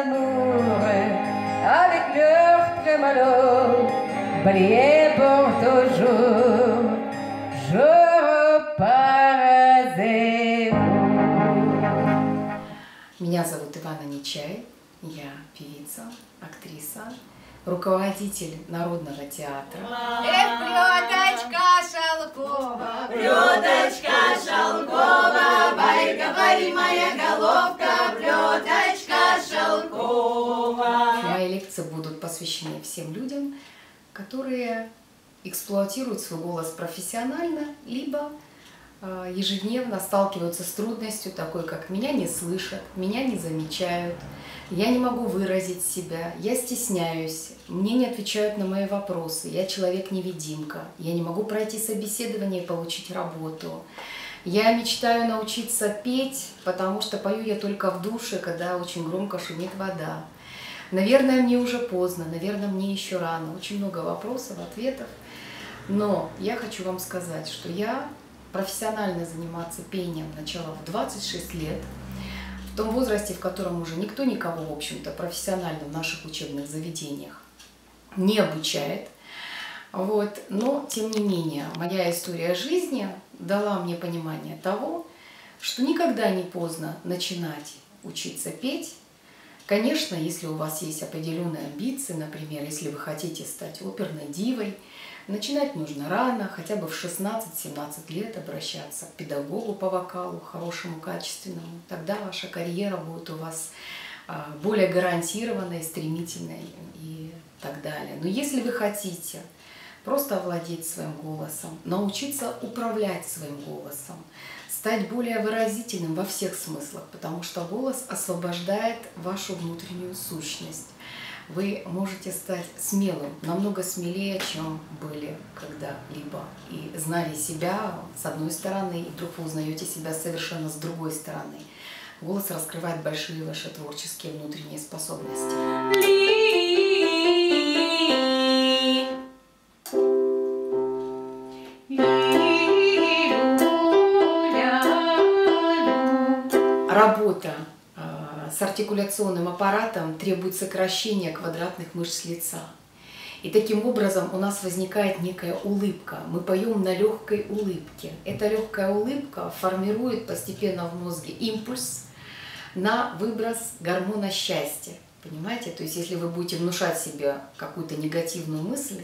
d'amour avec leur trémolo briller pour toujours. Je repars à Меня зовут Ивана Нечай, я певица, актриса, руководитель Народного театра. Эх, плеточка шелкова, Плеточка шелкова, бай, говори, моя головка, плеточка шелкова. Мои лекции будут посвящены всем людям, которые эксплуатируют свой голос профессионально, либо э, ежедневно сталкиваются с трудностью такой, как меня не слышат, меня не замечают, я не могу выразить себя, я стесняюсь, мне не отвечают на мои вопросы, я человек-невидимка, я не могу пройти собеседование и получить работу. Я мечтаю научиться петь, потому что пою я только в душе, когда очень громко шумит вода. Наверное, мне уже поздно, наверное, мне еще рано. Очень много вопросов, ответов. Но я хочу вам сказать, что я профессионально заниматься пением начала в 26 лет, в том возрасте, в котором уже никто никого, в общем-то, профессионально в наших учебных заведениях не обучает. Вот. Но, тем не менее, моя история жизни дала мне понимание того, что никогда не поздно начинать учиться петь. Конечно, если у вас есть определенные амбиции, например, если вы хотите стать оперной дивой, начинать нужно рано, хотя бы в 16-17 лет обращаться к педагогу по вокалу, хорошему, качественному. Тогда ваша карьера будет у вас а, более гарантированной, стремительной и так далее. Но если вы хотите просто овладеть своим голосом, научиться управлять своим голосом, стать более выразительным во всех смыслах, потому что голос освобождает вашу внутреннюю сущность. Вы можете стать смелым, намного смелее, чем были когда-либо. И знали себя с одной стороны, и вдруг вы узнаете себя совершенно с другой стороны. Голос раскрывает большие ваши творческие внутренние способности. Артикуляционным аппаратом требует сокращения квадратных мышц лица. И таким образом у нас возникает некая улыбка. Мы поем на легкой улыбке. Эта легкая улыбка формирует постепенно в мозге импульс на выброс гормона счастья. Понимаете? То есть если вы будете внушать себе какую-то негативную мысль,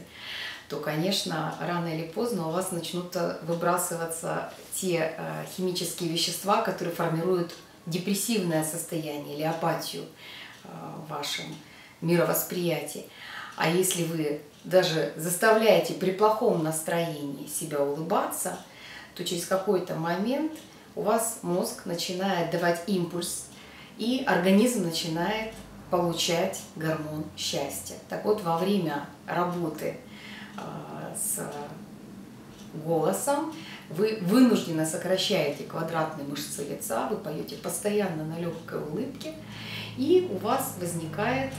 то, конечно, рано или поздно у вас начнут выбрасываться те э, химические вещества, которые формируют депрессивное состояние или апатию э, в вашем мировосприятии. А если вы даже заставляете при плохом настроении себя улыбаться, то через какой-то момент у вас мозг начинает давать импульс, и организм начинает получать гормон счастья. Так вот, во время работы э, с голосом вы вынужденно сокращаете квадратные мышцы лица, вы поете постоянно на легкой улыбке, и у вас возникает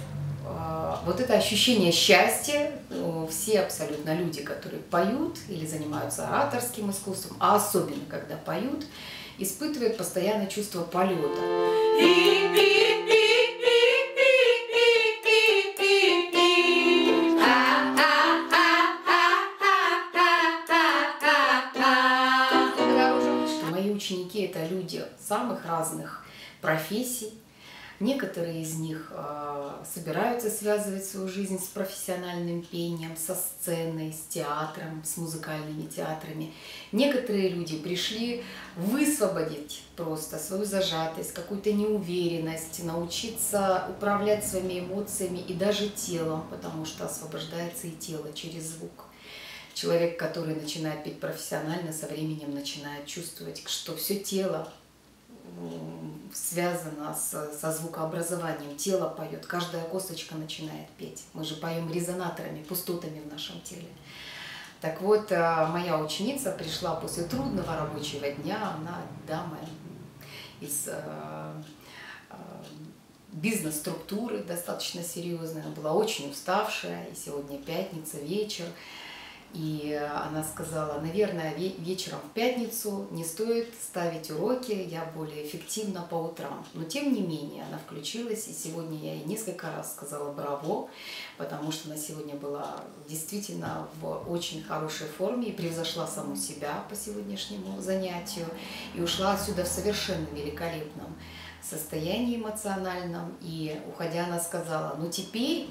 э, вот это ощущение счастья. Ну, все абсолютно люди, которые поют или занимаются ораторским искусством, а особенно когда поют, испытывают постоянное чувство полета. Ученики это люди самых разных профессий. Некоторые из них э, собираются связывать свою жизнь с профессиональным пением, со сценой, с театром, с музыкальными театрами. Некоторые люди пришли высвободить просто свою зажатость, какую-то неуверенность, научиться управлять своими эмоциями и даже телом, потому что освобождается и тело через звук. Человек, который начинает петь профессионально, со временем начинает чувствовать, что все тело связано с, со звукообразованием. Тело поет, каждая косточка начинает петь. Мы же поем резонаторами, пустотами в нашем теле. Так вот, э, моя ученица пришла после трудного рабочего дня, она дама из э, э, бизнес-структуры достаточно серьезная, она была очень уставшая, и сегодня пятница, вечер. И она сказала, наверное, вечером в пятницу не стоит ставить уроки, я более эффективна по утрам. Но тем не менее она включилась, и сегодня я ей несколько раз сказала браво, потому что она сегодня была действительно в очень хорошей форме и превзошла саму себя по сегодняшнему занятию и ушла отсюда в совершенно великолепном состоянии эмоциональном. И уходя она сказала, ну теперь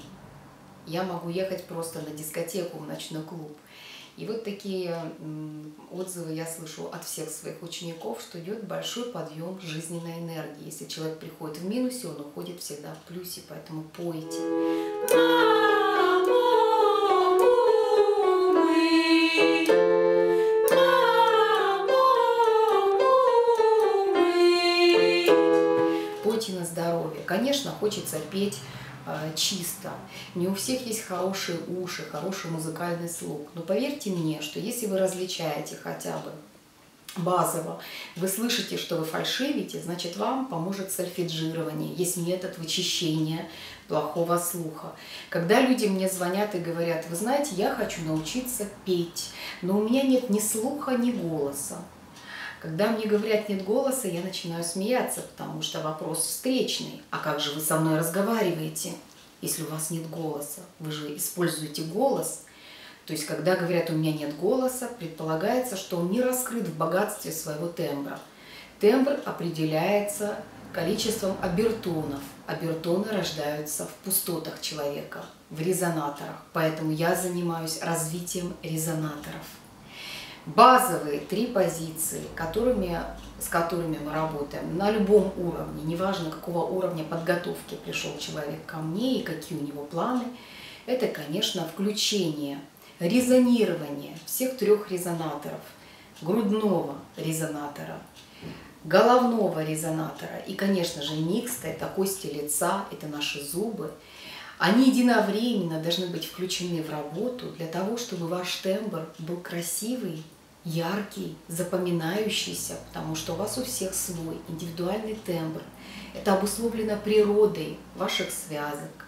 я могу ехать просто на дискотеку, в ночной клуб. И вот такие отзывы я слышу от всех своих учеников, что идет большой подъем жизненной энергии. Если человек приходит в минусе, он уходит всегда в плюсе, поэтому пойте. Пойте на здоровье. Конечно, хочется петь чисто. Не у всех есть хорошие уши, хороший музыкальный слух. Но поверьте мне, что если вы различаете хотя бы базово, вы слышите, что вы фальшивите, значит вам поможет сольфеджирование. Есть метод вычищения плохого слуха. Когда люди мне звонят и говорят, вы знаете, я хочу научиться петь, но у меня нет ни слуха, ни голоса. Когда мне говорят нет голоса, я начинаю смеяться, потому что вопрос встречный. А как же вы со мной разговариваете, если у вас нет голоса? Вы же используете голос. То есть, когда говорят, у меня нет голоса, предполагается, что он не раскрыт в богатстве своего тембра. Тембр определяется количеством обертонов. Обертоны рождаются в пустотах человека, в резонаторах. Поэтому я занимаюсь развитием резонаторов базовые три позиции, которыми, с которыми мы работаем на любом уровне, неважно какого уровня подготовки пришел человек ко мне и какие у него планы, это, конечно, включение, резонирование всех трех резонаторов, грудного резонатора, головного резонатора и, конечно же, микста, это кости лица, это наши зубы. Они единовременно должны быть включены в работу для того, чтобы ваш тембр был красивый, яркий, запоминающийся, потому что у вас у всех свой индивидуальный тембр. Это обусловлено природой ваших связок,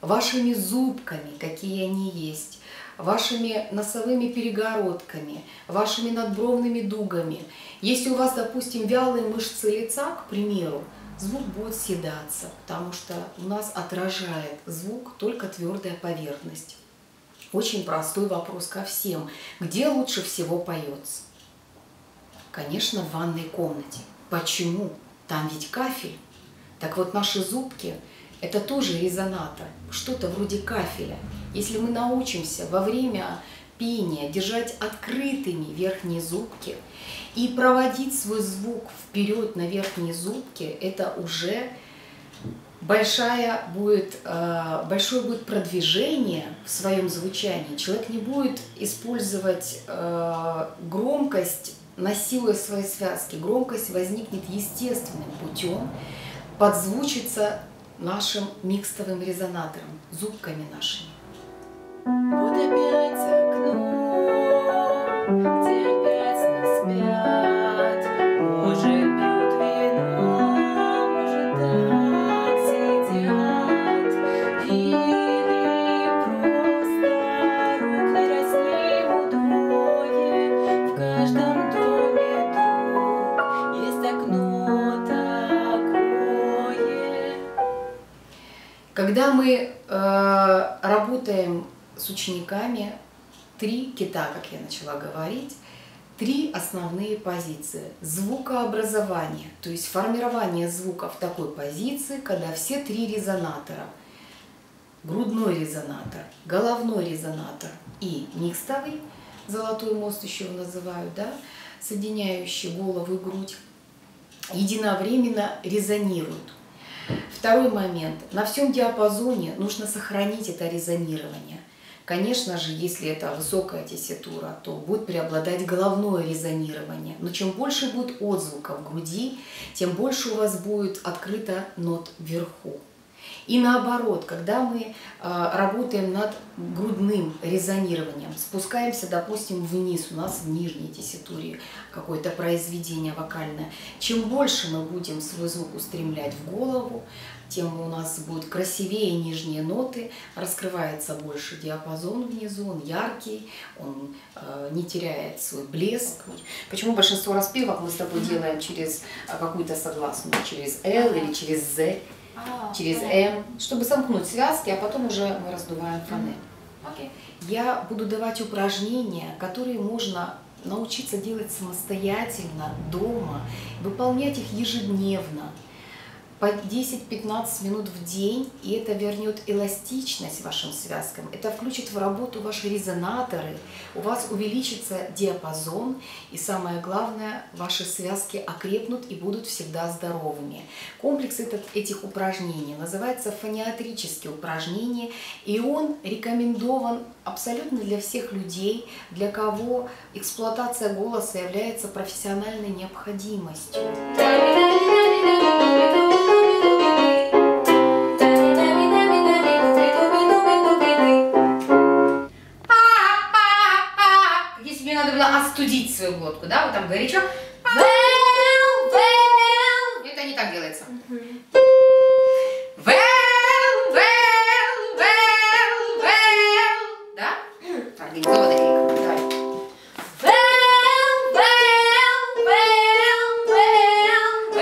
вашими зубками, какие они есть, вашими носовыми перегородками, вашими надбровными дугами. Если у вас, допустим, вялые мышцы лица, к примеру, звук будет седаться, потому что у нас отражает звук только твердая поверхность. Очень простой вопрос ко всем. Где лучше всего поется? Конечно, в ванной комнате. Почему? Там ведь кафель. Так вот, наши зубки – это тоже резонатор, что-то вроде кафеля. Если мы научимся во время пения держать открытыми верхние зубки и проводить свой звук вперед на верхние зубки, это уже большая будет, э, большое будет продвижение в своем звучании. Человек не будет использовать э, громкость, насилуя свои связки. Громкость возникнет естественным путем, подзвучится нашим микстовым резонатором, зубками нашими. С учениками, три кита, как я начала говорить, три основные позиции. Звукообразование, то есть формирование звука в такой позиции, когда все три резонатора, грудной резонатор, головной резонатор и микстовый, золотой мост еще называют, да, соединяющий голову и грудь, единовременно резонируют. Второй момент. На всем диапазоне нужно сохранить это резонирование. Конечно же, если это высокая тесситура, то будет преобладать головное резонирование. Но чем больше будет отзвука в груди, тем больше у вас будет открыто нот вверху. И наоборот, когда мы э, работаем над грудным резонированием, спускаемся, допустим, вниз, у нас в нижней тесситуре какое-то произведение вокальное, чем больше мы будем свой звук устремлять в голову, тем у нас будут красивее нижние ноты, раскрывается больше диапазон внизу, он яркий, он э, не теряет свой блеск. Почему большинство распевок мы с тобой делаем через э, какую-то согласную, через L или через Z, А, через понятно. M, чтобы сомкнуть связки, а потом уже мы раздуваем фонем. Окей. Я буду давать упражнения, которые можно научиться делать самостоятельно дома, выполнять их ежедневно по 10-15 минут в день, и это вернет эластичность вашим связкам, это включит в работу ваши резонаторы, у вас увеличится диапазон, и самое главное, ваши связки окрепнут и будут всегда здоровыми. Комплекс этот, этих упражнений называется фониатрические упражнения, и он рекомендован абсолютно для всех людей, для кого эксплуатация голоса является профессиональной необходимостью. Остудить свою глотку, да, вот там горячо. Вэл. Это не так делается. Да? Организованный крик. Давай.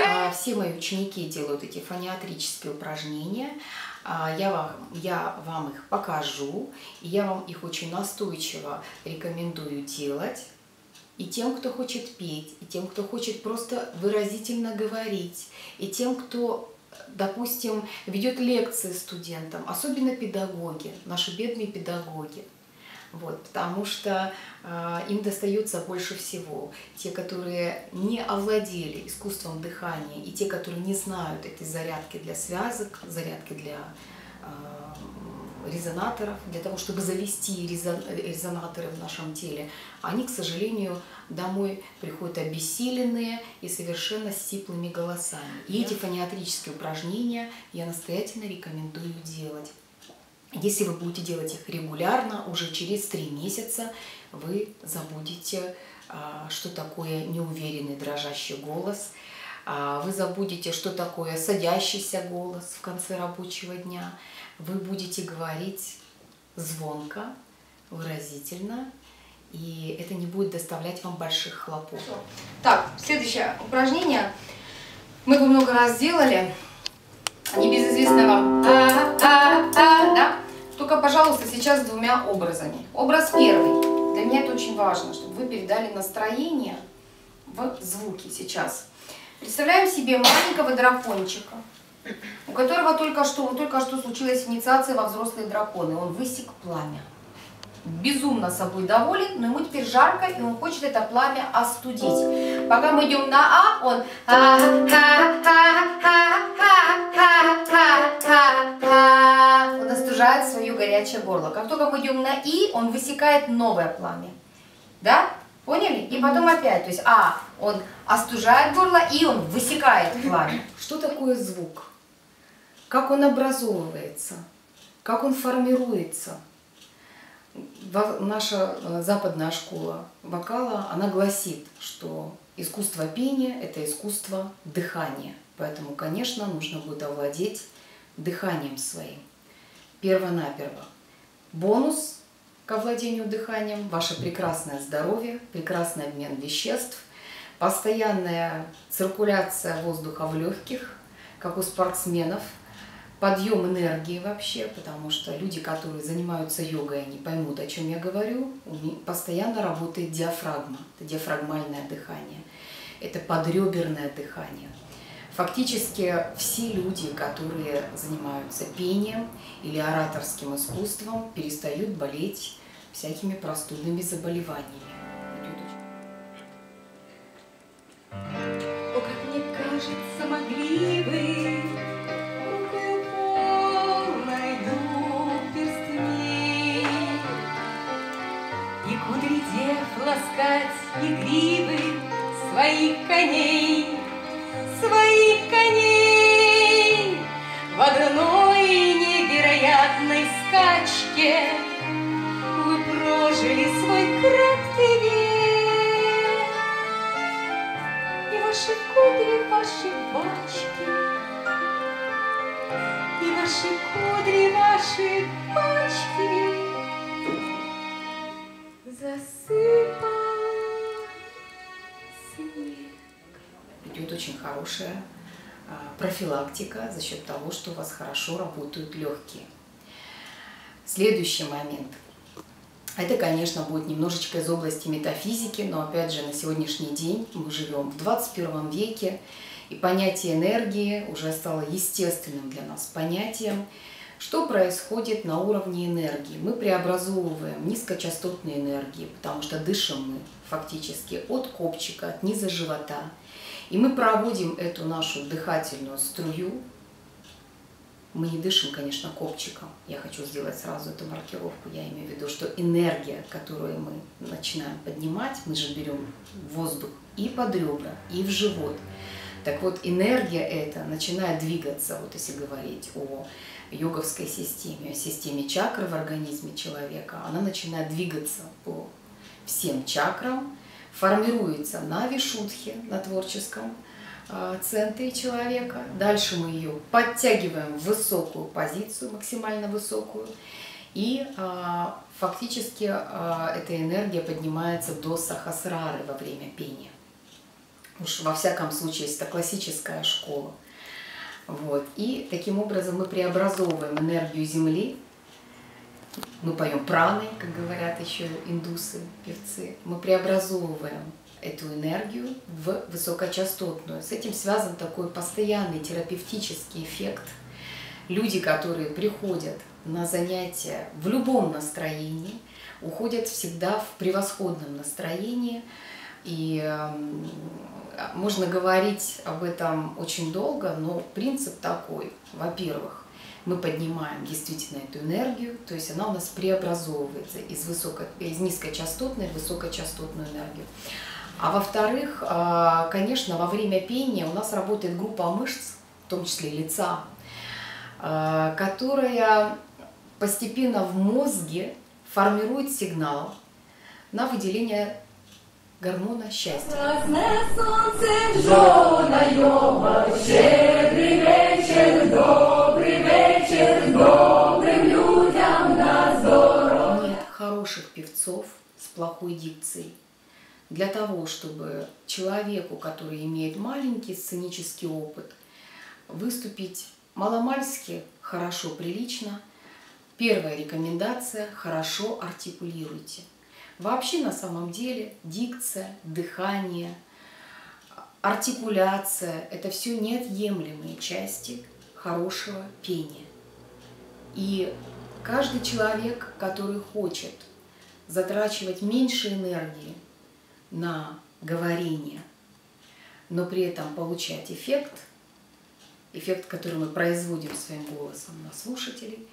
А, Все мои ученики делают эти фониатрические упражнения. А, Я вам, я вам их покажу, и я вам их очень настойчиво рекомендую делать. И тем, кто хочет петь, и тем, кто хочет просто выразительно говорить, и тем, кто, допустим, ведет лекции студентам, особенно педагоги, наши бедные педагоги. Вот, потому что э, им достается больше всего. Те, которые не овладели искусством дыхания, и те, которые не знают этой зарядки для связок, зарядки для э, резонаторов, для того, чтобы завести резон- резонаторы в нашем теле, они, к сожалению, домой приходят обессиленные и совершенно с сиплыми голосами. И эти фониатрические упражнения я настоятельно рекомендую делать. Если вы будете делать их регулярно, уже через три месяца вы забудете, а, что такое неуверенный дрожащий голос, вы забудете, что такое садящийся голос в конце рабочего дня, вы будете говорить звонко, выразительно, и это не будет доставлять вам больших хлопот. Так, следующее упражнение. Мы его много раз делали. Небезызвестно вам. А, а, а, да? Только, пожалуйста, сейчас двумя образами. Образ первый. Для меня это очень важно, чтобы вы передали настроение в звуки сейчас. Представляем себе маленького дракончика, у которого только что, только что случилась инициация во взрослые драконы. Он высек пламя. Безумно собой доволен, но ему теперь жарко, и он хочет это пламя остудить. Пока мы идем на А, он он остужает свое горячее горло. Как только мы идем на И, он высекает новое пламя. Да? Поняли? И потом опять. То есть А, он остужает горло, И он высекает пламя. Что такое звук? Как он образовывается? Как он формируется? Наша э, западная школа вокала, она гласит, что искусство пения – это искусство дыхания. Поэтому, конечно, нужно будет овладеть дыханием своим. Первонаперво. Бонус к овладению дыханием – ваше прекрасное здоровье, прекрасный обмен веществ, постоянная циркуляция воздуха в легких, как у спортсменов, подъем энергии вообще, потому что люди, которые занимаются йогой, они поймут, о чем я говорю. Постоянно работает диафрагма, это диафрагмальное дыхание, это подреберное дыхание. Фактически все люди, которые занимаются пением или ораторским искусством, перестают болеть всякими простудными заболеваниями. И кудри дев ласкать и гривы своих коней, своих коней в одной невероятной скачке. Хорошая а, профилактика за счет того, что у вас хорошо работают легкие. Следующий момент. Это, конечно, будет немножечко из области метафизики, но опять же на сегодняшний день мы живем в 21 веке, и понятие энергии уже стало естественным для нас понятием. Что происходит на уровне энергии? Мы преобразовываем низкочастотные энергии, потому что дышим мы фактически от копчика, от низа живота. И мы проводим эту нашу дыхательную струю мы не дышим, конечно, копчиком. Я хочу сделать сразу эту маркировку. Я имею в виду, что энергия, которую мы начинаем поднимать, мы же берем воздух и под ребра, и в живот. Так вот, энергия эта начинает двигаться, вот если говорить о йоговской системе, о системе чакр в организме человека, она начинает двигаться по всем чакрам, формируется на вишудхе, на творческом а, центре человека. Дальше мы ее подтягиваем в высокую позицию, максимально высокую. И а, фактически а, эта энергия поднимается до сахасрары во время пения. Уж во всяком случае, это классическая школа. Вот. И таким образом мы преобразовываем энергию Земли. Мы поем праны, как говорят еще индусы, певцы. Мы преобразовываем эту энергию в высокочастотную. С этим связан такой постоянный терапевтический эффект. Люди, которые приходят на занятия в любом настроении, уходят всегда в превосходном настроении. И э, можно говорить об этом очень долго, но принцип такой. Во-первых, мы поднимаем действительно эту энергию, то есть она у нас преобразовывается из, высоко, из низкочастотной в высокочастотную энергию. А во-вторых, а, конечно, во время пения у нас работает группа мышц, в том числе лица, а, которая постепенно в мозге формирует сигнал на выделение гормона счастья. Добрым людям на здорово. Нет хороших певцов с плохой дикцией для того, чтобы человеку, который имеет маленький сценический опыт, выступить маломальски хорошо, прилично, первая рекомендация – хорошо артикулируйте. Вообще на самом деле дикция, дыхание, артикуляция – это все неотъемлемые части хорошего пения. И каждый человек, который хочет затрачивать меньше энергии на говорение, но при этом получать эффект, эффект, который мы производим своим голосом на слушателей,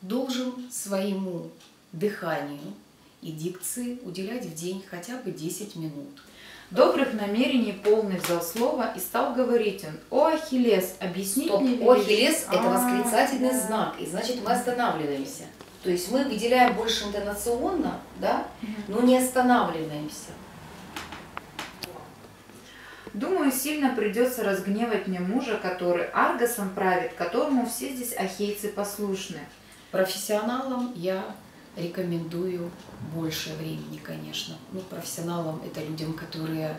должен своему дыханию и дикции уделять в день хотя бы 10 минут. Добрых намерений полный взял слово и стал говорить он, «О, Ахиллес, объясни Стоп, мне о, величие». Ахиллес – это А, восклицательный да. знак, и значит мы останавливаемся. То есть мы выделяем больше интонационно, да, но не останавливаемся. Думаю, сильно придется разгневать мне мужа, который Аргосом правит, которому все здесь ахейцы послушны. Профессионалам я рекомендую больше времени, конечно. Ну, профессионалам это людям, которые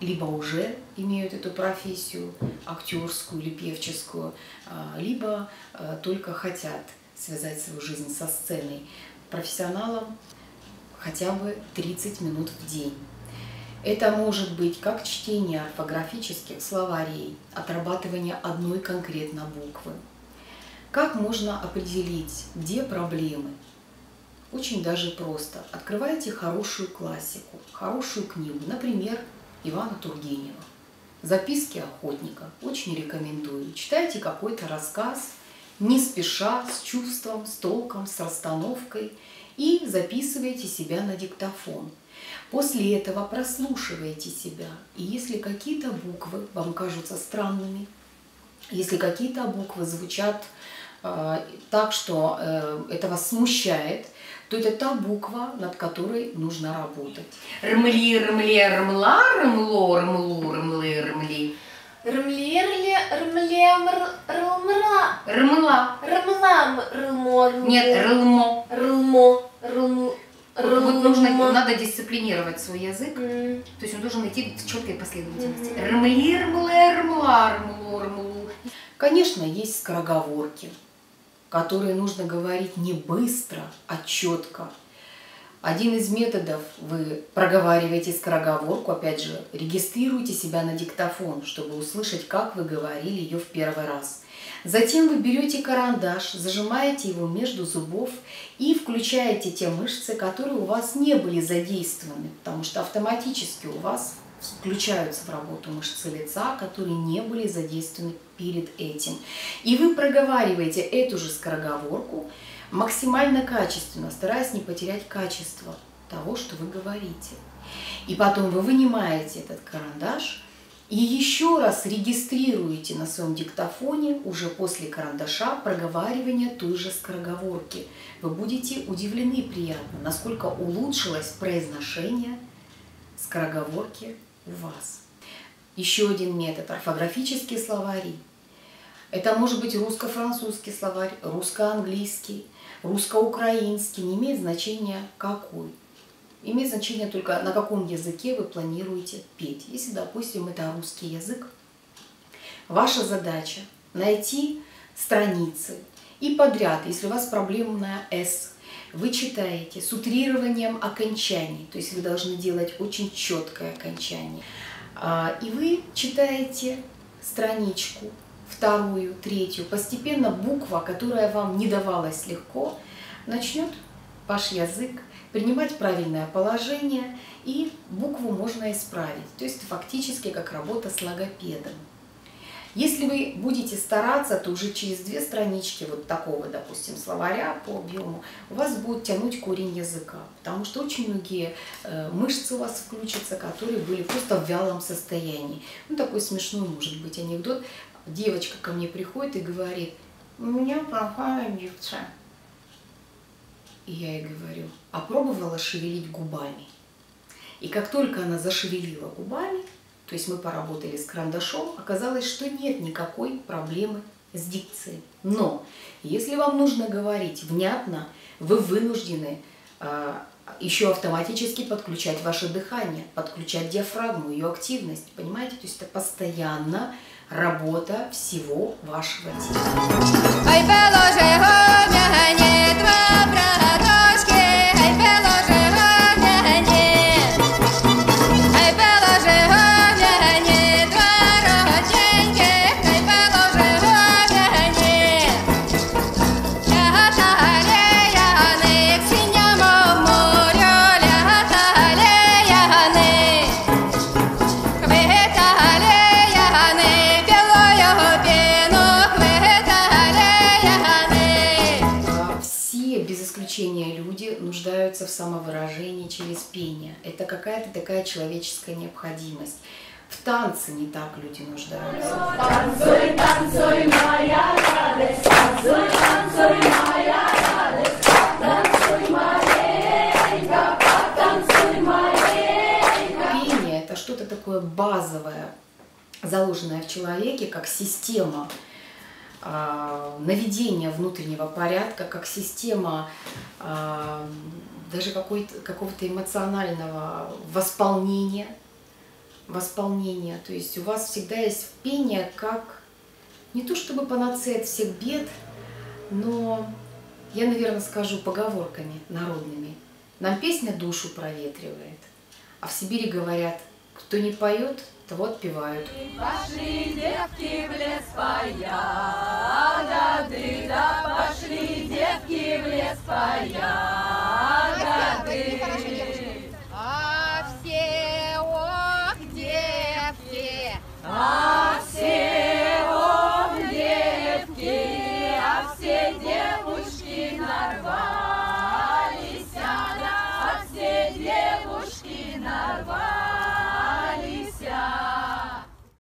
либо уже имеют эту профессию, актерскую или певческую, а, либо а, только хотят связать свою жизнь со сценой. Профессионалам хотя бы 30 минут в день. Это может быть как чтение орфографических словарей, отрабатывание одной конкретно буквы. Как можно определить, где проблемы? Очень даже просто. Открывайте хорошую классику, хорошую книгу, например, Ивана Тургенева. Записки охотника. Очень рекомендую. Читайте какой-то рассказ, не спеша, с чувством, с толком, с расстановкой и записывайте себя на диктофон. После этого прослушивайте себя. И если какие-то буквы вам кажутся странными, если какие-то буквы звучат так, что э, это вас смущает, то это та буква, над которой нужно работать. Рмли, рмле, рмла, рмло, рмлу, рмлы, рмли. Рмли, рмле, рмра. Рмла. Рмлам, рмо, рмло. Нет, рылмо. Рылмо, рылмо. Вот нужно, надо дисциплинировать свой язык. То есть он должен идти в четкой последовательности. Рмли, рмле, рмла, рмло, рмлу. Конечно, есть скороговорки, которые нужно говорить не быстро, а четко. Один из методов вы проговариваете скороговорку, опять же, регистрируете себя на диктофон, чтобы услышать, как вы говорили ее в первый раз. Затем вы берете карандаш, зажимаете его между зубов и включаете те мышцы, которые у вас не были задействованы, потому что автоматически у вас включаются в работу мышцы лица, которые не были задействованы перед этим. И вы проговариваете эту же скороговорку максимально качественно, стараясь не потерять качество того, что вы говорите. И потом вы вынимаете этот карандаш и еще раз регистрируете на своем диктофоне уже после карандаша проговаривание той же скороговорки. Вы будете удивлены приятно, насколько улучшилось произношение скороговорки у вас. Еще один метод – орфографические словари. Это может быть русско-французский словарь, русско-английский, русско-украинский, не имеет значения какой. Имеет значение только на каком языке вы планируете петь. Если, допустим, это русский язык, ваша задача найти страницы и подряд, если у вас проблемная «с», вы читаете с утрированием окончаний, то есть вы должны делать очень четкое окончание. А, И вы читаете страничку, вторую, третью. Постепенно буква, которая вам не давалась легко, начнет ваш язык принимать правильное положение, и букву можно исправить. То есть фактически как работа с логопедом. Если вы будете стараться, то уже через две странички вот такого, допустим, словаря по объему у вас будет тянуть корень языка, потому что очень многие э, мышцы у вас включатся, которые были просто в вялом состоянии. Ну, такой смешной может быть анекдот. Девочка ко мне приходит и говорит, у меня плохая дикция. И я ей говорю, а пробовала шевелить губами? И как только она зашевелила губами, то есть мы поработали с карандашом, оказалось, что нет никакой проблемы с дикцией. Но если вам нужно говорить внятно, вы вынуждены а, еще автоматически подключать ваше дыхание, подключать диафрагму, ее активность, понимаете? То есть это постоянно работа всего вашего тела. Нуждаются в самовыражении через пение. Это какая-то такая человеческая необходимость. В танце не так люди нуждаются. Пение – это что-то такое базовое, заложенное в человеке, как система а, наведения внутреннего порядка, как система а, даже какого-то эмоционального восполнения, восполнения. То есть у вас всегда есть пение как не то чтобы панацея всех бед, но я, наверное, скажу поговорками народными. Нам песня душу проветривает, а в Сибири говорят, кто не поет, того отпевают. Пошли девки в лес поя, да ты да пошли девки в лес поя. Sarva